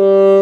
Oh.